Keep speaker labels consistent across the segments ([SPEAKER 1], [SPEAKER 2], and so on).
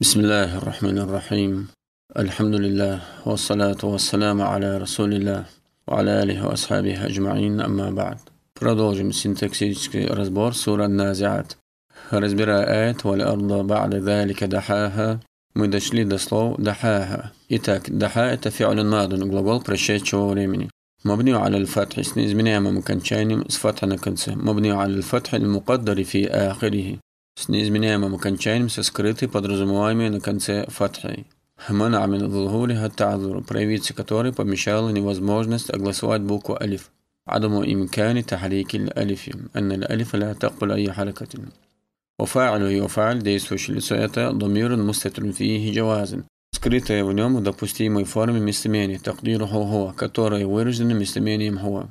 [SPEAKER 1] بسم الله الرحمن الرحيم الحمد لله والصلاة والسلام على رسول الله وعلى آله وأصحابه أجمعين أما بعد Продолжим синтаксический разбор сура Назиат. Разбирая аят «Валь-арда ба'да ذلك дахаха» мы дошли до слов «дахаха». Итак, «даха» это фи'аль надун, глагол прошедшего времени. مبني على الفتح с неизменяемым окончанием с фатха на конце. مبني على الفتح المقدر في آخره с неизменяемым окончанием со скрытой, подразумеваемой на конце фатхой. Хамана мин зухури хатта'зуру, проявиться которой помещала невозможность огласовать букву алиф. عدم إمكان تحريك الألف أن الألف لا تقبل أي حركة وفاعل وفاعل действующее лицо это ضمير مستتر فيه جواز скрытое в нем в допустимой форме местоимение تقديره هو которое выражено местоимением هو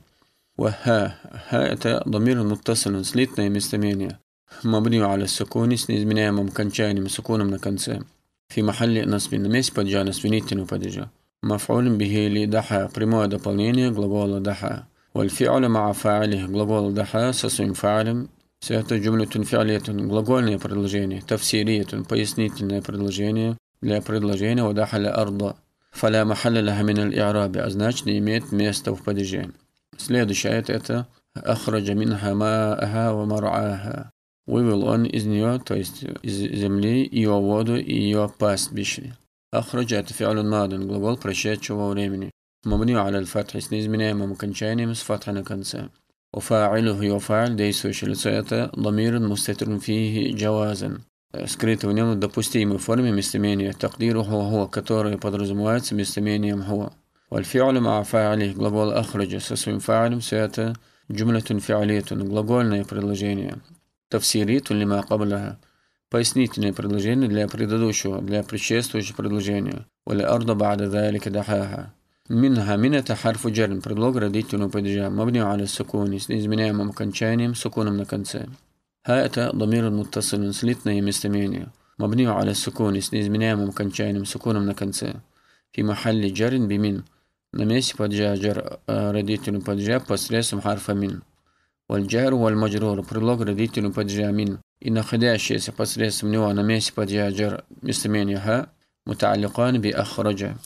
[SPEAKER 1] وها ها это ضمير متصل слитное местоимение مبني على السكون с неизменяемым окончанием سكون на конце في محل نصب на месте поджа насвинительного падежа مفعول به لدحى прямое дополнение глагола دحى والفعل مع فاعله глагол دحى со своим фаалем все это جملة فعلية глагольное предложение تفسيرية пояснительное предложение для предложения ودحل أرض فلا محل لها من الإعراب а значит не имеет места в падеже следующая это أخرج منها ماءها ومرعاها вывел он из нее, то есть из земли, ее воду и ее пастбище. أخرج это فعل ماض глагол прошедшего времени. مبني على الفتح с неизменяемым окончанием с фатха на конце. وفاعله يفعل действующее лицо это ضمير مستتر فيه جوازا скрыто в нем в допустимой форме местоимения تقديره هو который подразумевается местоимением هو والفعل مع فاعله глагол أخرج со своим фаалем все это جملة فعلية глагольное предложение тавсирит или قبلها пояснительные предложения для предыдущего, для предшествующего предложения. والأرض بعد ذلك دحاها. Минха минета харфу جر предлог родительного падежа مبني аля сукуни, с неизменяемым окончанием сукуном на конце. Ха это домир متصل слитное местомение. مبني аля сукуни, с неизменяемым окончанием сукуном на конце. في محل جر бимин. на месте падежа جر родительного падежа посредством харфа мин. Вальджару вальмаджрур – предлог родителю падежа мин и находящееся посредством него на месте падежа джар местоимение ха муталликан би ахраджа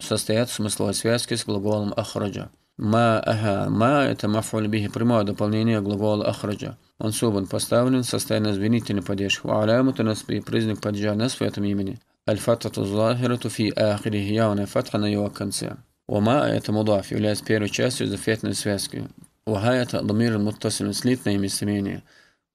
[SPEAKER 1] состоят в смысловой связке с глаголом ахраджа. Ма АГА ма это мафуль бихи прямое дополнение глагола ахраджа. Мансубан поставлен в состояние звенительный падеж. Ва алямуту насби признак падежа нас в этом имени. Аль-фатату захирату фи ахирихи явная фатха на его конце. Ума – это мудаф, является первой частью зафетной связки. وهاية ضمير المتصل слитное местоимение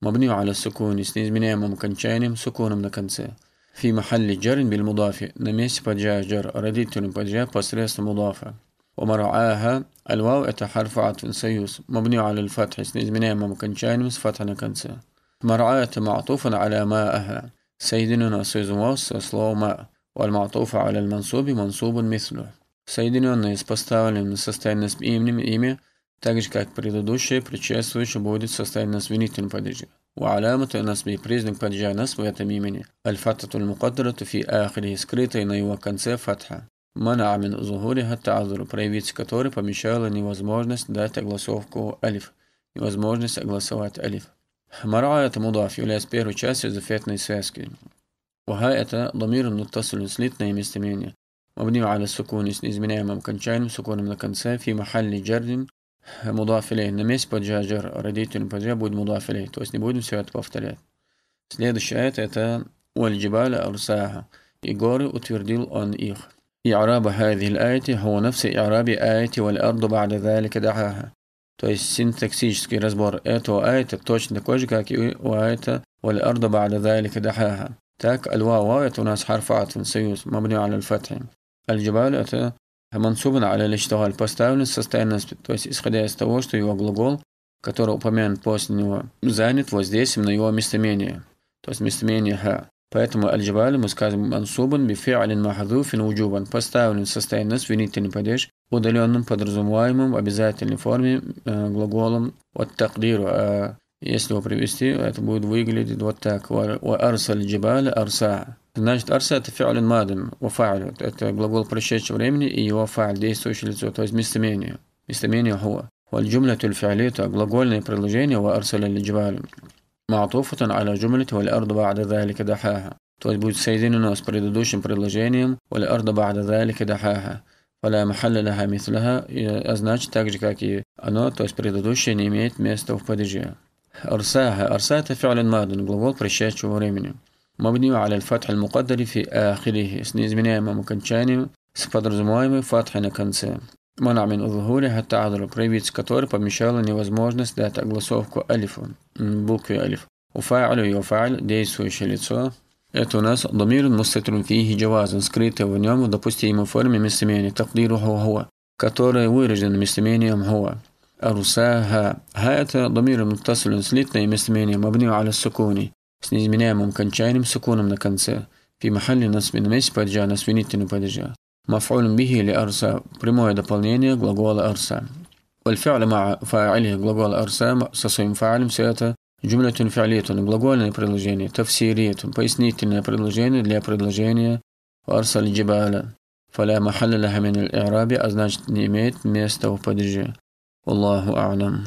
[SPEAKER 1] مبني على السكون с неизменяемым окончанием سكون на конце في محل جر بالمضاف на месте поджая جر родителем поджая посредством مضافة ومرعاها الواو это حرف عطف سيوس مبني على الفتح с неизменяемым окончанием с فتح на конце مرعاة معطوف على ماءها سيدنا سيزواو слово ماء والمعطوف على المنصوب منصوب مثله соединенное с поставленным состоянием с именем имя так же, как предыдущее, предшествующее будет составлено свинительным падежем. وعلامة نصبه признак падежа насб в этом имени. Аль-фатату аль-мукаддарату фи ахири, скрытая на его конце фатха. Мана мин зухуриха та'азуру, проявить который помещала невозможность дать огласовку алиф, невозможность огласовать алиф. Мара это мудаф, является первой частью зафетной связки. Уха это ضمير متصل слитное местоимение. مبني على السكون с неизменяемым окончанием, суконом на конце, في محل جر مضاف إليه на месте поджа джар родительный поджа будет мудаф илей. То есть не будем все это повторять. Следующий аят это والجبال أرساها и горы утвердил он их. إعراب هذه الآية هو نفس إعراب آية والأرض بعد ذلك دعاها. То есть синтаксический разбор этого аята точно такой же, как и у аята والأرض بعد ذلك دعاها. Так, الواو это у нас حرف عطف союз مبني على الفتح. الجبال это мансубан аля лиштагаль поставлен состоянность, то есть исходя из того, что его глагол, который упомянут после него, занят воздействием на его местоимение, то есть местоимение ха. Поэтому аль-джабаль мы скажем мансубан бифи'алин махадуфин уджубан, поставлен состоянность винительный падеж, удаленным подразумеваемым в обязательной форме э, глаголом от такдиру. А если его привести, это будет выглядеть вот так. Ва арсаль джибаля арса. Значит, арса это фиалин мадин, вафа'лю. Это глагол прошедшего времени и его фа'ль, действующее лицо, то есть местоимение. Местоимение хуа. والجملة الفعلية глагольное предложение وأرسل الجبال معطوفة على جملة والأرض بعد ذلك دحاها то есть будет соединено с предыдущим предложением «Валь-арда ба'да залика дахаха» «Фаля махалля лаха мислаха» а значит так же, как и оно, то есть предыдущее не имеет места в падеже. أرساها أرساها فعل ماض глагол прошедшего времени مبني على الفتح المقدر في آخره с неизменяемым окончанием с подразумеваемой фатхой на конце. Мана мин узухури хатта'адру, проявить который помещала невозможность дать огласовку алифу, букве алиф. Уфа'алю и уфа'аль, действующее лицо. Это у нас домир мустатрун фихи джавазан, скрытый в нем в допустимой форме местоимения, тaqдиру хуа, которое выражено местоимением хуа. أرساها هات ضمير متصل слитное местоимение مبني على السكون с неизменяемым кончанием سكون на конце في محل نصب на месте падежа на свинительный падежа مفعول به لأرسى прямое дополнение глагола أرسى والفعل مع فاعله глагол أرسى со своим фаалем все это جملة فعلية глагольное предложение تفسيرية пояснительное предложение для предложения وأرسل الجبال فلا محل لها من الإعراب а значит не имеет места в падеже والله أعلم.